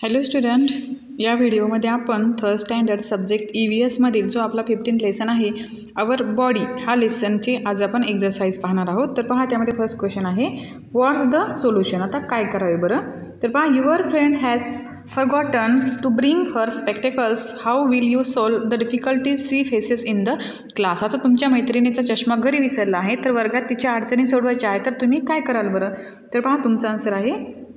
Hello student या व्हिडिओमध्ये आपण third standard subject E V एसमधील जो आपला फिफ्टीन लेसन आहे अवर बॉडी हा लेसनची आज आपण एक्झरसाईज पाहणार आहोत. तर पहा त्यामध्ये फर्स्ट क्वेश्चन आहे व्हॉट्स द सोल्युशन आता काय करावे बरं? तर पहा your friend has forgotten to bring her spectacles how will you solve the difficulties she faces in the class आता तुमच्या मैत्रिणीचा चष्मा घरी विसरला आहे तर वर्गात तिच्या अडचणी सोडवायच्या आहे तर तुम्ही काय कराल बरं? तर पहा तुमचा आन्सर आहे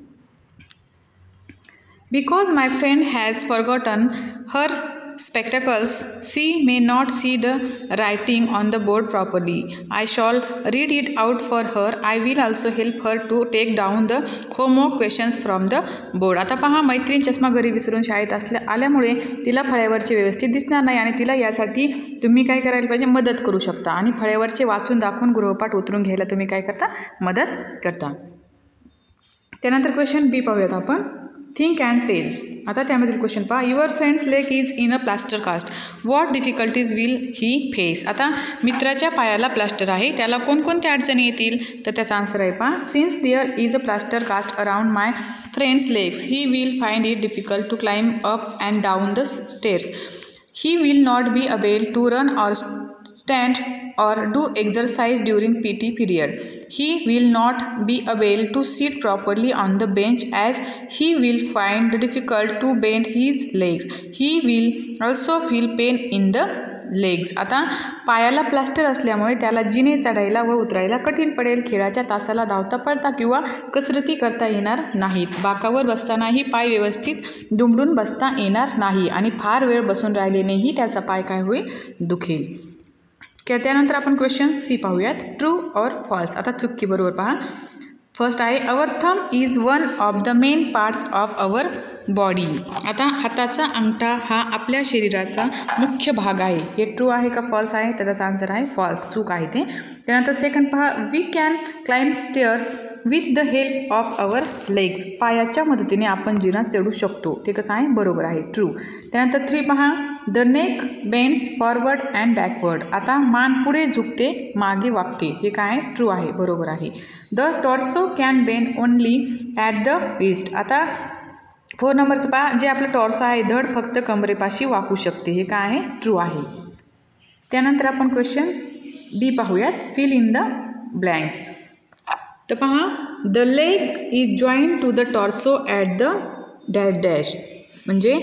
because my friend has forgotten her spectacles she may not see the writing on the board properly I shall read it out for her I will also help her to take down the home work questions from the board आता पहा मैत्रीण चष्मा घरी विसरून शाळेत असल्या आल्यामुळे तिला फळ्यावरचे व्यवस्थित दिसणार नाही आणि तिला यासाठी तुम्ही काय करायला पाहिजे? मदत करू शकता. आणि फळ्यावरचे वाचून दाखवून गृहपाठ उतरून घ्यायला तुम्ही काय करता? मदत करता. त्यानंतर क्वेश्चन बी पाहूयात आपण. थिंक अँड टेल आता त्यामधील क्वेश्चन पहा. Your friend's leg is in a plaster cast what difficulties will he face आता मित्राच्या पायाला प्लास्टर आहे. त्याला कोणकोणत्या अडचणी येतील? तर त्याचा आन्सर आहे पहा. Since there is a plaster cast around my friend's legs he will find it difficult to climb up and down the stairs he will not be able to run or stand or do exercise during PT period. He will not be able to sit properly on the bench as he will find it difficult to bend his legs. He will also feel pain in the legs आता पायाला plaster असल्यामुळे त्याला जिने चढायला व उतरायला कठीण पडेल खेळाच्या तासाला धावता पडता किंवा कसरती करता येणार नाहीत बाकावर बसतानाही पाय व्यवस्थित दुमडून बसता येणार नाही आणि फार वेळ बसून राहिल्यानेही त्याचा पाय काय होईल दुखेल क्या त्यानंतर आपण क्वेश्चन सी पाहूयात. ट्रू ऑर फॉल्स आता चुकी बरोबर पहा. फर्स्ट आहे our thumb is one of the main parts of our body आता हाताचा अंगठा हा आपल्या शरीराचा मुख्य भाग आहे. हे ट्रू आहे का फॉल्स आहे? त्याचा आन्सर आहे फॉल्स चूक आहे ते. त्यानंतर सेकंड पहा. We can climb stairs with the help of our legs पायाच्या मदतीने आपण जिना चढू शकतो. ते कसं आहे? बरोबर आहे. ट्रू त्यानंतर थ्री पहा. The neck bends forward and backward आता मान पुढे झुकते मागे वागते. हे काय ट्रू आहे. बरोबर आहे. The torso can bend only at the waist आता हो, फोर नंबरचं पहा. जे आपलं टॉर्सो आहे धड फक्त कमरेपाशी वाकू शकते. हे काय आहे? ट्रू आहे. त्यानंतर आपण क्वेश्चन डी पाहूयात. फिल इन द ब्लँक्स तर पहा. The leg is joint to the torso at the dash dash म्हणजे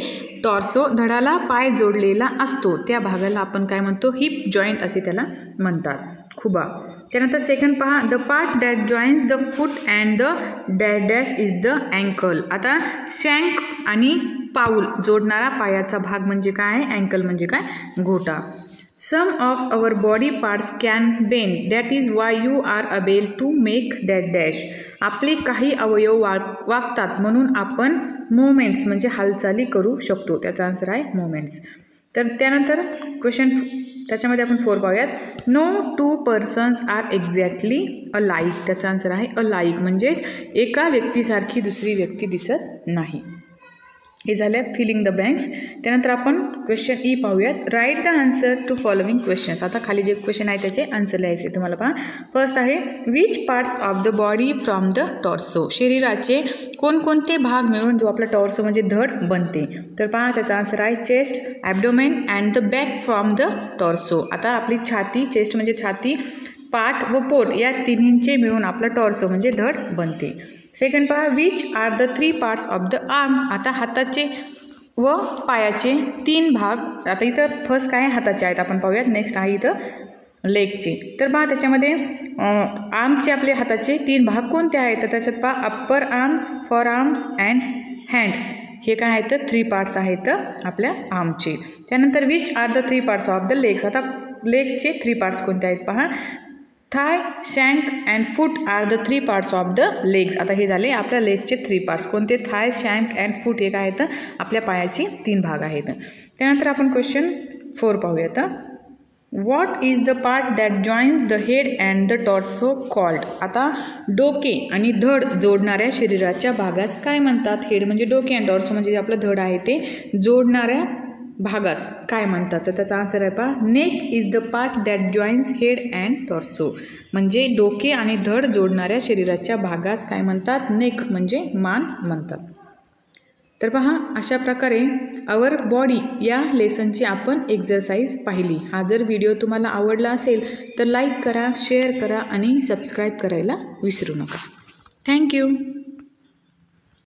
टॉर्सो धडाला पाय जोडलेला असतो. त्या भागाला आपण काय म्हणतो? हिप जॉईंट असे त्याला म्हणतात. खुबा। त्यानंतर सेकंड पहा the part that joins the foot and the dash dash is the ankle आता शँक आणि पाऊल जोडणारा पायाचा भाग म्हणजे काय आहे? अँकल म्हणजे काय? घोटा. Some of our body parts can bend that is why you are able to make that dash आपले काही अवयव वा वागतात म्हणून आपण मुवमेंट्स म्हणजे हालचाली करू शकतो. त्याचा आन्सर आहे मुवमेंट्स तर त्यानंतर क्वेश्चन त्याच्यामध्ये आपण फोर पाहूयात. No two persons are exactly alike त्याचा आन्सर आहे अ लाईक म्हणजेच एका व्यक्तीसारखी दुसरी व्यक्ती दिसत नाही. हे झाल्या फिलिंग द ब्लँक्स त्यानंतर आपण क्वेश्चन ई e पाहूयात. Write the answer to following questions आता खाली जे क्वेश्चन आहे त्याचे आन्सर लिहायचे तुम्हाला पहा. फर्स्ट आहे which parts of the body from the torso शरीराचे कोणकोणते भाग मिळून जो आपला टॉर्सो म्हणजे धड बनते? तर पहा त्याचा आन्सर आहे chest abdomen and the back from the torso आता आपली छाती चेस्ट म्हणजे छाती पाठ व पोट या तिन्हींचे मिळून आपला टॉर्सो म्हणजे धड बनते. सेकंड पहा which are the three parts of the arm आता हाताचे व पायाचे तीन भाग. आता इथं फर्स्ट काय हाताचे आहेत. आपण पाहूयात. नेक्स्ट आहे इथं लेगचे तर पहा त्याच्यामध्ये आर्मचे आपले हाताचे तीन भाग कोणते आहेत? तर त्याच्यात पहा upper arms forearms and hand हे काय आहेत? थ्री पार्ट्स आहेत आपल्या आर्मचे त्यानंतर which are the three parts of the legs आता लेगचे थ्री पार्ट्स कोणते आहेत? पहा thigh shank and foot are the three parts of the legs आता हे झाले आपल्या लेगचे थ्री पार्ट्स कोणते? थाय शँक अँड फूट हे काय आहेत? आपल्या पायाचे तीन भाग आहेत. त्यानंतर आपण क्वेश्चन फोर पाहूयात. What is the part that join the head and the torso called आता डोके आणि धड जोडणाऱ्या शरीराच्या भागास काय म्हणतात? हेड म्हणजे डोके अँड टॉर्सो म्हणजे जे आपलं धड आहे ते जोडणाऱ्या भागास. काय म्हणतात? तर त्याचा आन्सर आहे पहा. Neck is the part that joins head and torso म्हणजे डोके आणि धड जोडणाऱ्या शरीराच्या भागास काय म्हणतात? नेक म्हणजे मान म्हणतात. तर पहा अशा प्रकारे आवर बॉडी या लेसनची आपण एक्झरसाईज पाहिली. हा जर व्हिडिओ तुम्हाला आवडला असेल तर लाईक करा शेअर करा आणि सबस्क्राईब करायला विसरू नका. थँक्यू